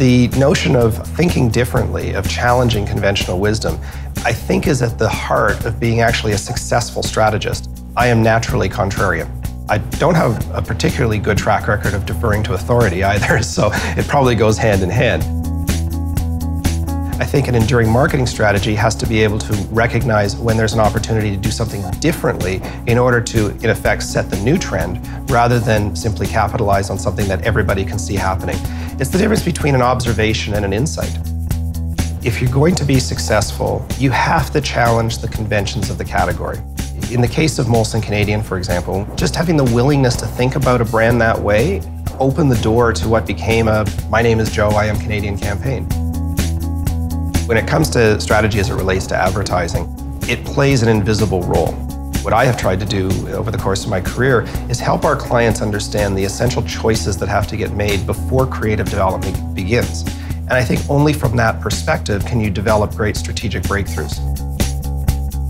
The notion of thinking differently, of challenging conventional wisdom, I think is at the heart of being actually a successful strategist. I am naturally contrarian. I don't have a particularly good track record of deferring to authority either, so it probably goes hand in hand. I think an enduring marketing strategy has to be able to recognize when there's an opportunity to do something differently in order to, in effect, set the new trend rather than simply capitalize on something that everybody can see happening. It's the difference between an observation and an insight. If you're going to be successful, you have to challenge the conventions of the category. In the case of Molson Canadian, for example, just having the willingness to think about a brand that way opened the door to what became a My Name is Joe, I Am Canadian campaign. When it comes to strategy as it relates to advertising, it plays an invisible role. What I have tried to do over the course of my career is help our clients understand the essential choices that have to get made before creative development begins. And I think only from that perspective can you develop great strategic breakthroughs.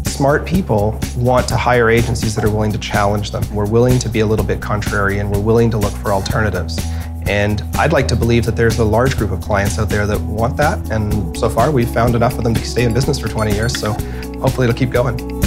Smart people want to hire agencies that are willing to challenge them. We're willing to be a little bit contrarian. We're willing to look for alternatives. And I'd like to believe that there's a large group of clients out there that want that. And so far, we've found enough of them to stay in business for 20 years. So hopefully, it'll keep going.